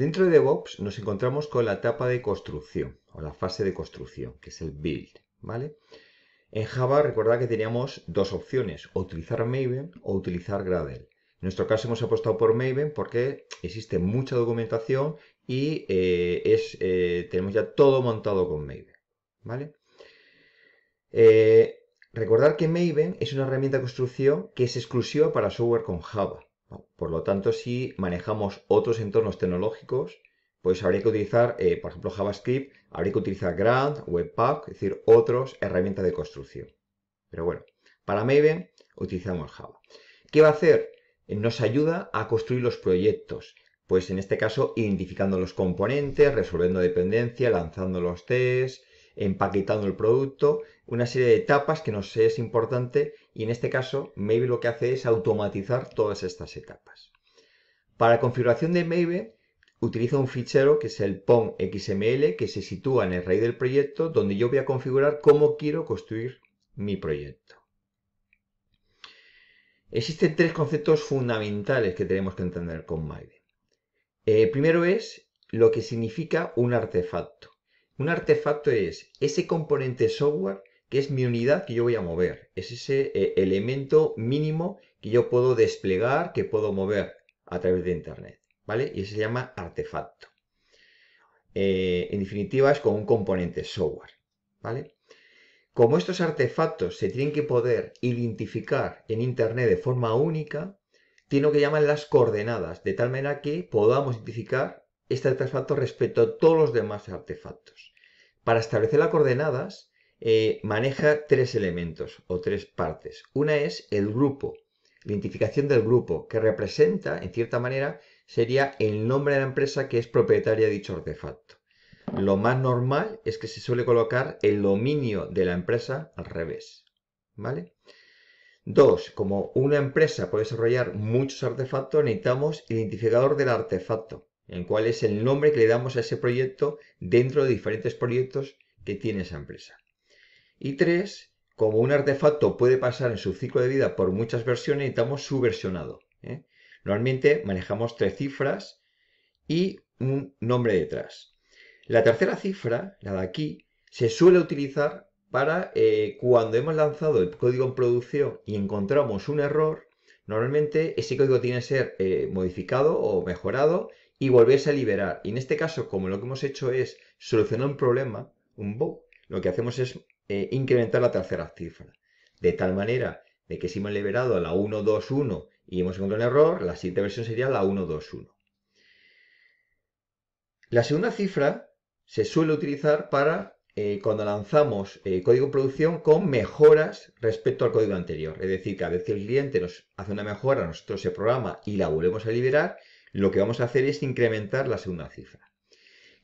Dentro de DevOps nos encontramos con la etapa de construcción o la fase de construcción, que es el build, ¿vale? En Java recordad que teníamos dos opciones, o utilizar Maven o utilizar Gradle. En nuestro caso hemos apostado por Maven porque existe mucha documentación y eh, eh, tenemos ya todo montado con Maven, ¿vale? Eh, recordar que Maven es una herramienta de construcción que es exclusiva para software con Java. Por lo tanto, si manejamos otros entornos tecnológicos, pues habría que utilizar, eh, por ejemplo, JavaScript, habría que utilizar Grand, Webpack, es decir, otras herramientas de construcción. Pero bueno, para Maven utilizamos Java. ¿Qué va a hacer? Eh, nos ayuda a construir los proyectos. Pues en este caso, identificando los componentes, resolviendo dependencia, lanzando los tests, empaquetando el producto, una serie de etapas que nos es importante y en este caso Maven lo que hace es automatizar todas estas etapas. Para la configuración de Maven utiliza un fichero que es el POM XML que se sitúa en el raíz del proyecto donde yo voy a configurar cómo quiero construir mi proyecto. Existen tres conceptos fundamentales que tenemos que entender con Maven. Eh, primero es lo que significa un artefacto. Un artefacto es ese componente software que es mi unidad que yo voy a mover. Es ese eh, elemento mínimo que yo puedo desplegar, que puedo mover a través de Internet. ¿Vale? Y se llama artefacto. Eh, en definitiva, es como un componente software. ¿Vale? Como estos artefactos se tienen que poder identificar en Internet de forma única, tiene que llamar las coordenadas, de tal manera que podamos identificar este artefacto respecto a todos los demás artefactos. Para establecer las coordenadas, eh, maneja tres elementos o tres partes. Una es el grupo, la identificación del grupo, que representa, en cierta manera, sería el nombre de la empresa que es propietaria de dicho artefacto. Lo más normal es que se suele colocar el dominio de la empresa al revés. ¿Vale? Dos, como una empresa puede desarrollar muchos artefactos, necesitamos identificador del artefacto, en cual es el nombre que le damos a ese proyecto dentro de diferentes proyectos que tiene esa empresa. Y tres, como un artefacto puede pasar en su ciclo de vida por muchas versiones, necesitamos su versionado. ¿eh? Normalmente manejamos tres cifras y un nombre detrás. La tercera cifra, la de aquí, se suele utilizar para eh, cuando hemos lanzado el código en producción y encontramos un error, normalmente ese código tiene que ser eh, modificado o mejorado y volverse a liberar. Y en este caso, como lo que hemos hecho es solucionar un problema, un bug, lo que hacemos es eh, incrementar la tercera cifra. De tal manera de que si hemos liberado la 121 y hemos encontrado un error, la siguiente versión sería la 121. La segunda cifra se suele utilizar para eh, cuando lanzamos eh, código de producción con mejoras respecto al código anterior. Es decir, que a veces el cliente nos hace una mejora, nosotros se programa y la volvemos a liberar, lo que vamos a hacer es incrementar la segunda cifra.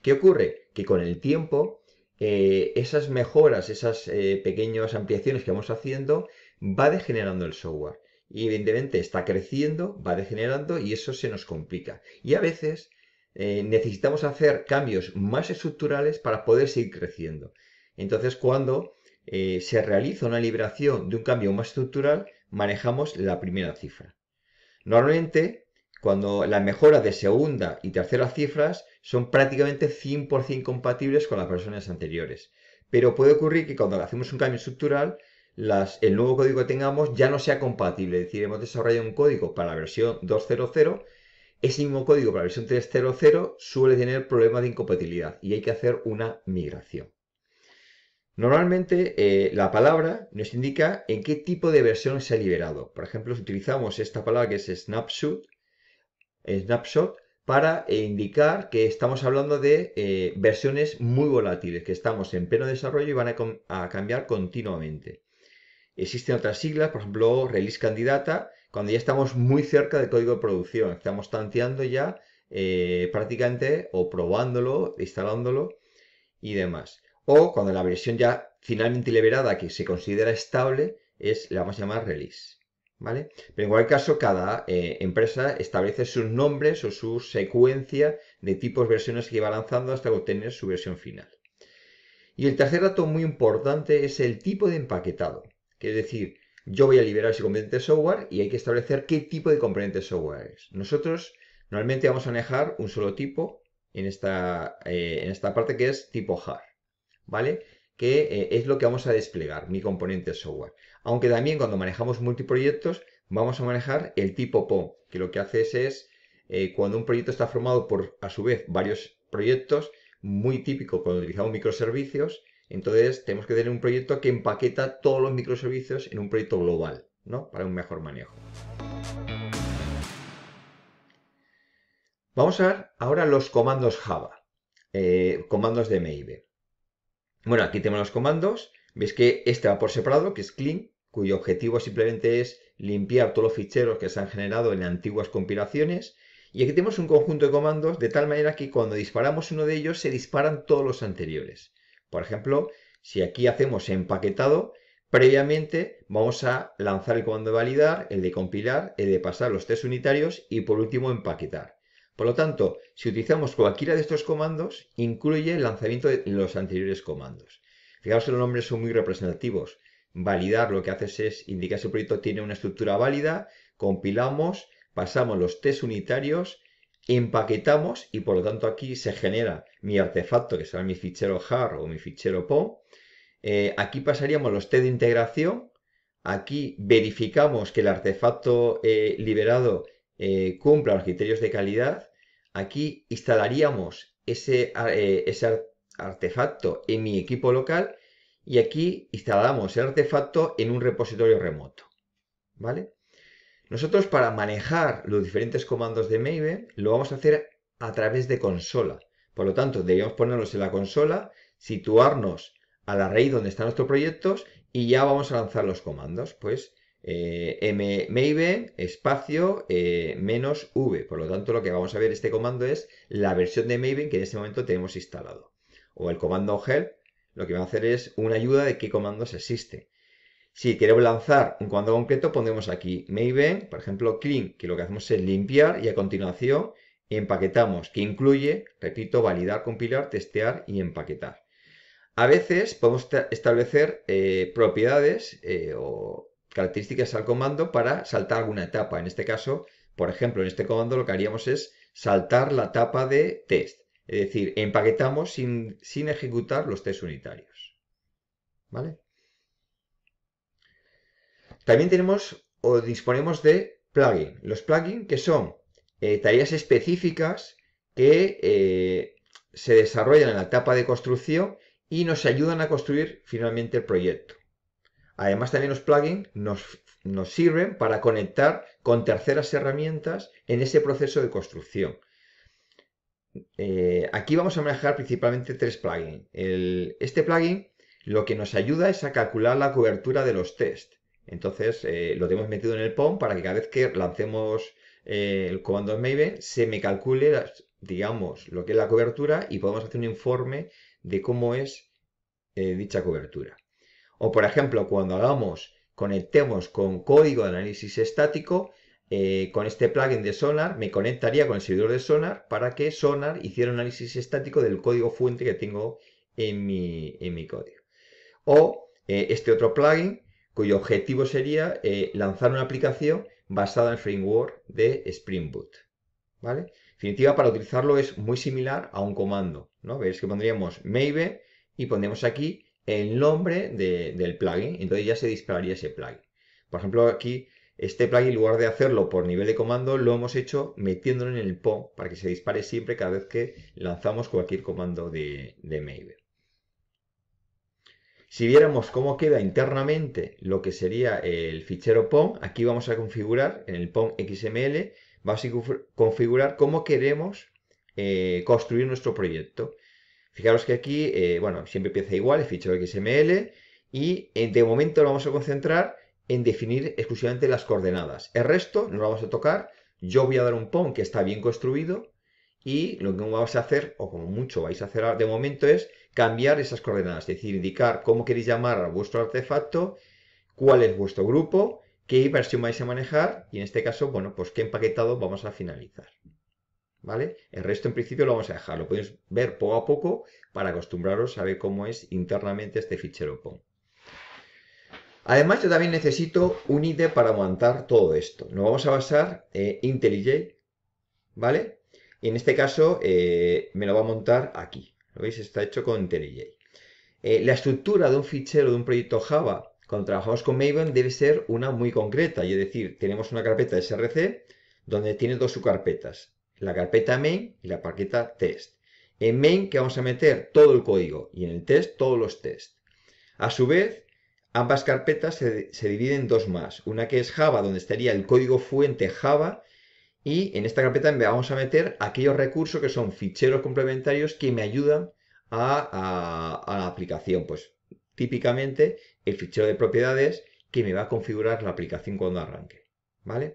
¿Qué ocurre? Que con el tiempo eh, esas mejoras, esas eh, pequeñas ampliaciones que vamos haciendo, va degenerando el software. Y evidentemente está creciendo, va degenerando y eso se nos complica. Y a veces eh, necesitamos hacer cambios más estructurales para poder seguir creciendo. Entonces, cuando se realiza una liberación de un cambio más estructural, manejamos la primera cifra. Normalmente, cuando la mejora de segunda y tercera cifras son prácticamente 100% compatibles con las versiones anteriores. Pero puede ocurrir que cuando hacemos un cambio estructural, el nuevo código que tengamos ya no sea compatible. Es decir, hemos desarrollado un código para la versión 2.0.0, ese mismo código para la versión 3.0.0 suele tener problemas de incompatibilidad y hay que hacer una migración. Normalmente eh, la palabra nos indica en qué tipo de versión se ha liberado. Por ejemplo, si utilizamos esta palabra que es snapshot, snapshot para eh, indicar que estamos hablando de eh, versiones muy volátiles, que estamos en pleno desarrollo y van a, cambiar continuamente. Existen otras siglas, por ejemplo, release candidata, cuando ya estamos muy cerca del código de producción, estamos tanteando ya eh, prácticamente o probándolo, instalándolo y demás. O cuando la versión ya finalmente liberada, que se considera estable, es, la vamos a llamar release. ¿Vale? Pero en cualquier caso, cada eh, empresa establece sus nombres o su secuencia de tipos versiones que va lanzando hasta obtener su versión final. Y el tercer dato muy importante es el tipo de empaquetado. Que es decir, yo voy a liberar ese componente software y hay que establecer qué tipo de componente software es. Nosotros normalmente vamos a manejar un solo tipo, en esta, eh, en esta parte que es tipo HAR, ¿vale? Que eh, es lo que vamos a desplegar, mi componente software. Aunque también cuando manejamos multiproyectos vamos a manejar el tipo POM, que lo que hace es, eh, cuando un proyecto está formado por, a su vez, varios proyectos, muy típico cuando utilizamos microservicios, entonces tenemos que tener un proyecto que empaqueta todos los microservicios en un proyecto global, ¿no? Para un mejor manejo. Vamos a ver ahora los comandos Java, eh, comandos de Maven. Bueno, aquí tenemos los comandos. Veis que este va por separado, que es clean, cuyo objetivo simplemente es limpiar todos los ficheros que se han generado en antiguas compilaciones. Y aquí tenemos un conjunto de comandos de tal manera que cuando disparamos uno de ellos se disparan todos los anteriores. Por ejemplo, si aquí hacemos empaquetado, previamente vamos a lanzar el comando de validar, el de compilar, el de pasar los test unitarios y por último empaquetar. Por lo tanto, si utilizamos cualquiera de estos comandos, incluye el lanzamiento de los anteriores comandos. Fijaos que los nombres son muy representativos. Validar lo que hace es indicar si el proyecto tiene una estructura válida, compilamos, pasamos los test unitarios, empaquetamos y por lo tanto aquí se genera mi artefacto que será mi fichero jar o mi fichero pom. Eh, aquí pasaríamos los test de integración. Aquí verificamos que el artefacto eh, liberado eh, cumpla los criterios de calidad. Aquí instalaríamos ese, ese artefacto en mi equipo local y aquí instalamos el artefacto en un repositorio remoto. ¿Vale? Nosotros para manejar los diferentes comandos de Maven lo vamos a hacer a través de consola. Por lo tanto, debemos ponerlos en la consola, situarnos a la raíz donde están nuestros proyectos y ya vamos a lanzar los comandos. Pues eh, maven espacio eh, menos v. Por lo tanto, lo que vamos a ver este comando es la versión de Maven que en este momento tenemos instalado. O el comando help lo que va a hacer es una ayuda de qué comandos existe. Si queremos lanzar un comando concreto, pondremos aquí Maven, por ejemplo, clean, que lo que hacemos es limpiar y a continuación empaquetamos, que incluye, repito, validar, compilar, testear y empaquetar. A veces podemos establecer eh, propiedades eh, o características al comando para saltar alguna etapa. En este caso, por ejemplo, en este comando lo que haríamos es saltar la etapa de test. Es decir, empaquetamos sin, ejecutar los test unitarios. ¿Vale? También tenemos o disponemos de plugin. Los plugins que son eh, tareas específicas que eh, se desarrollan en la etapa de construcción y nos ayudan a construir finalmente el proyecto. Además también los plugins nos, nos sirven para conectar con terceras herramientas en ese proceso de construcción. Eh, aquí vamos a manejar principalmente tres plugins. este plugin lo que nos ayuda es a calcular la cobertura de los tests. Entonces eh, lo tenemos metido en el POM para que cada vez que lancemos eh, el comando en Maven se me calcule, digamos, lo que es la cobertura y podemos hacer un informe de cómo es dicha cobertura. O por ejemplo, cuando hagamos, conectemos con código de análisis estático, eh, con este plugin de Sonar me conectaría con el servidor de Sonar para que Sonar hiciera un análisis estático del código fuente que tengo en mi, en mi código. O eh, este otro plugin cuyo objetivo sería eh, lanzar una aplicación basada en el framework de Spring Boot. ¿Vale? En definitiva, para utilizarlo es muy similar a un comando. ¿no? Veis que pondríamos Maven y pondríamos aquí el nombre del plugin. Entonces ya se dispararía ese plugin. Por ejemplo, aquí este plugin, en lugar de hacerlo por nivel de comando, lo hemos hecho metiéndolo en el POM para que se dispare siempre cada vez que lanzamos cualquier comando de, de Maven. Si viéramos cómo queda internamente lo que sería el fichero POM, aquí vamos a configurar en el POM XML, vamos a configurar cómo queremos eh, construir nuestro proyecto. Fijaros que aquí, eh, bueno, siempre empieza igual, el fichero XML, y eh, de momento lo vamos a concentrar en definir exclusivamente las coordenadas. El resto no lo vamos a tocar. Yo voy a dar un POM que está bien construido y lo que vamos a hacer, o como mucho vais a hacer de momento, es cambiar esas coordenadas. Es decir, indicar cómo queréis llamar a vuestro artefacto, cuál es vuestro grupo, qué versión vais a manejar y en este caso, bueno, pues qué empaquetado vamos a finalizar. ¿Vale? El resto en principio lo vamos a dejar. Lo podéis ver poco a poco para acostumbraros a ver cómo es internamente este fichero POM. Además, yo también necesito un IDE para montar todo esto. Nos vamos a basar en IntelliJ, ¿vale? Y en este caso eh, me lo va a montar aquí. ¿Lo veis? Está hecho con IntelliJ. Eh, la estructura de un fichero de un proyecto Java cuando trabajamos con Maven debe ser una muy concreta. Y es decir, tenemos una carpeta src donde tiene dos subcarpetas. La carpeta main y la carpeta test. En main que vamos a meter todo el código y en el test todos los tests. A su vez, ambas carpetas se, se dividen en dos más. Una que es Java, donde estaría el código fuente Java y en esta carpeta vamos a meter aquellos recursos que son ficheros complementarios que me ayudan a, la aplicación. Pues típicamente el fichero de propiedades que me va a configurar la aplicación cuando arranque. ¿Vale?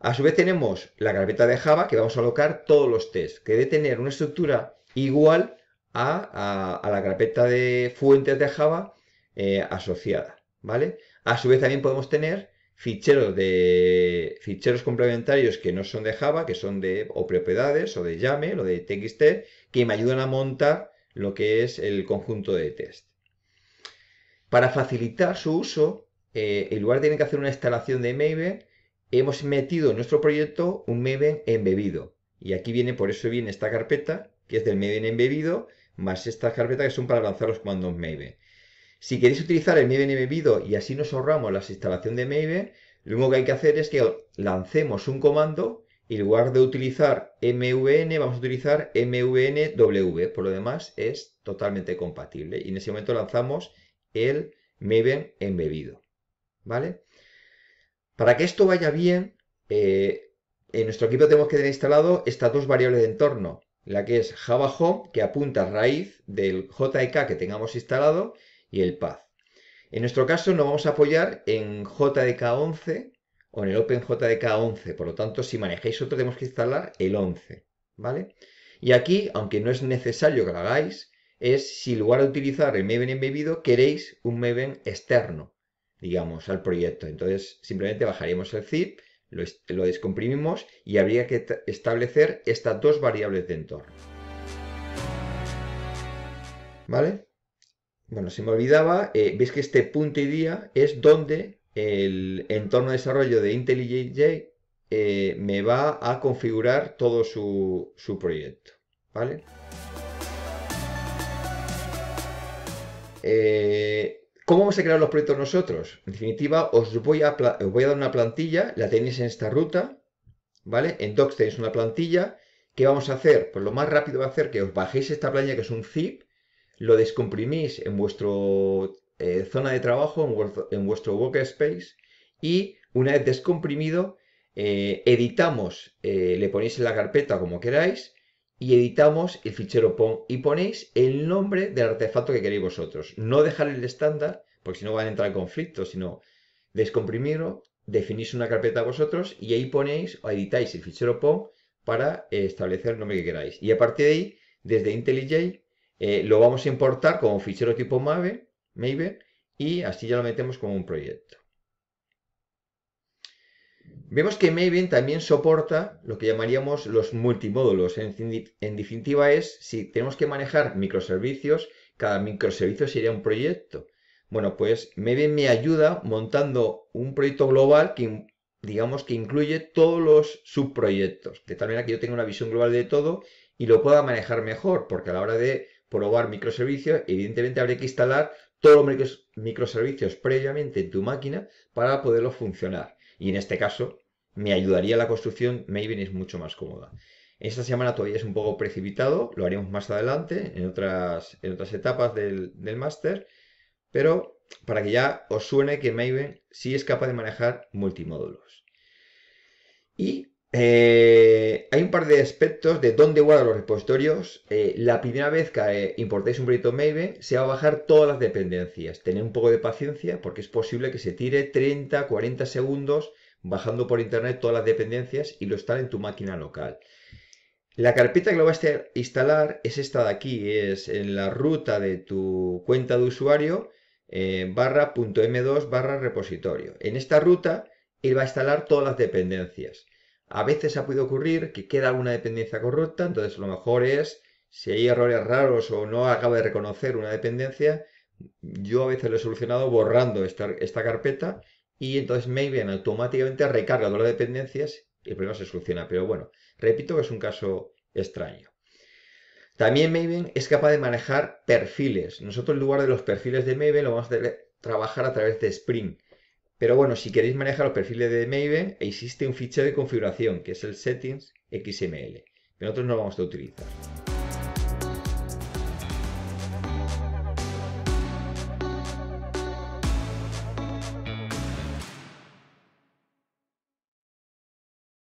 A su vez tenemos la carpeta de Java que vamos a alocar todos los tests, que debe tener una estructura igual a, la carpeta de fuentes de Java eh, asociada. ¿Vale? A su vez también podemos tener ficheros de ficheros complementarios que no son de Java, que son de o propiedades o de YAML o de TXT, que me ayudan a montar lo que es el conjunto de test. Para facilitar su uso, eh, en lugar de tener que hacer una instalación de Maven, hemos metido en nuestro proyecto un Maven embebido. Y aquí viene, por eso viene esta carpeta, que es del Maven embebido, más esta carpeta que son para lanzar los comandos Maven. Si queréis utilizar el Maven embebido y así nos ahorramos la instalación de Maven, lo único que hay que hacer es que lancemos un comando y en lugar de utilizar mvn vamos a utilizar mvnw. Por lo demás es totalmente compatible. Y en ese momento lanzamos el Maven embebido. ¿Vale? Para que esto vaya bien, eh, en nuestro equipo tenemos que tener instalado estas dos variables de entorno. La que es Java Home, que apunta a raíz del JK que tengamos instalado, y el path. En nuestro caso nos vamos a apoyar en JDK11 o en el OpenJDK11, por lo tanto si manejáis otro tenemos que instalar el 11, ¿vale? Y aquí, aunque no es necesario que lo hagáis, es si en lugar de utilizar el Maven embebido queréis un Maven externo, digamos, al proyecto. Entonces simplemente bajaríamos el zip, lo, descomprimimos y habría que establecer estas dos variables de entorno. ¿Vale? Bueno, se me olvidaba, eh, veis que este punto y día es donde el entorno de desarrollo de IntelliJ eh, me va a configurar todo su, proyecto. ¿Vale? Eh, ¿Cómo vamos a crear los proyectos nosotros? En definitiva, os voy, a, dar una plantilla, la tenéis en esta ruta, ¿vale? En Docs tenéis una plantilla. ¿Qué vamos a hacer? Pues lo más rápido va a hacer que os bajéis esta plantilla que es un zip lo descomprimís en vuestra eh, zona de trabajo, en vuestro, workspace y una vez descomprimido, eh, editamos, eh, le ponéis en la carpeta como queráis y editamos el fichero PON y ponéis el nombre del artefacto que queréis vosotros. No dejar el estándar, porque si no van a entrar en conflicto, sino descomprimirlo, definís una carpeta vosotros y ahí ponéis o editáis el fichero PON para establecer el nombre que queráis. Y a partir de ahí, desde IntelliJ eh, lo vamos a importar como fichero tipo Maven, y así ya lo metemos como un proyecto. Vemos que Maven también soporta lo que llamaríamos los multimódulos. En, definitiva es, si tenemos que manejar microservicios, cada microservicio sería un proyecto. Bueno, pues Maven me ayuda montando un proyecto global que digamos que incluye todos los subproyectos, de tal manera que yo tenga una visión global de todo y lo pueda manejar mejor, porque a la hora de probar microservicios, evidentemente habría que instalar todos los microservicios previamente en tu máquina para poderlos funcionar. Y en este caso, me ayudaría la construcción, Maven es mucho más cómoda. Esta semana todavía es un poco precipitado, lo haremos más adelante, en otras, en otras etapas del, del máster, pero para que ya os suene que Maven sí es capaz de manejar multimódulos. Y eh, hay un par de aspectos de dónde guardan los repositorios. Eh, la primera vez que eh, importéis un proyecto Maven, se va a bajar todas las dependencias. Tened un poco de paciencia porque es posible que se tire 30, 40 segundos bajando por internet todas las dependencias y lo instale en tu máquina local. La carpeta que lo vas a instalar es esta de aquí, es en la ruta de tu cuenta de usuario barra .m2 barra repositorio. En esta ruta él va a instalar todas las dependencias. A veces ha podido ocurrir que queda alguna dependencia corrupta, entonces lo mejor es, si hay errores raros o no acaba de reconocer una dependencia, yo a veces lo he solucionado borrando esta, esta carpeta y entonces Maven automáticamente recarga todas las dependencias y el problema se soluciona. Pero bueno, Repito que es un caso extraño. También Maven es capaz de manejar perfiles. Nosotros en lugar de los perfiles de Maven lo vamos a trabajar a través de Spring. Pero bueno, si queréis manejar los perfiles de Maven, existe un fichero de configuración que es el settings XML. Que nosotros no vamos a utilizar.